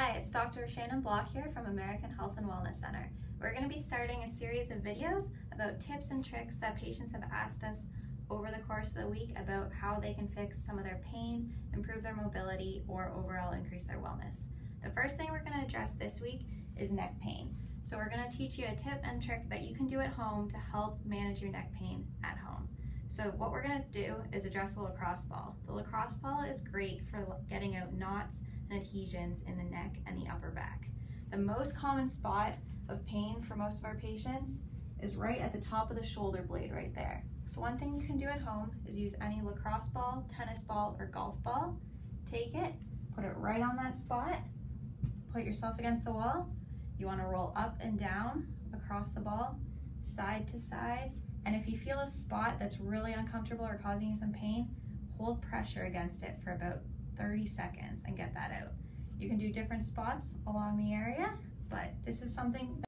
Hi, it's Dr. Shannon Block here from American Health and Wellness Center. We're going to be starting a series of videos about tips and tricks that patients have asked us over the course of the week about how they can fix some of their pain, improve their mobility, or overall increase their wellness. The first thing we're going to address this week is neck pain. So we're going to teach you a tip and trick that you can do at home to help manage your neck pain at home. So what we're to do is address the lacrosse ball. The lacrosse ball is great for getting out knots and adhesions in the neck and the upper back. The most common spot of pain for most of our patients is right at the top of the shoulder blade right there. So one thing you can do at home is use any lacrosse ball, tennis ball, or golf ball. Take it, put it right on that spot, put yourself against the wall. You wanna roll up and down across the ball, side to side, and if you feel a spot that's really uncomfortable or causing you some pain, hold pressure against it for about 30 seconds and get that out. You can do different spots along the area, but this is something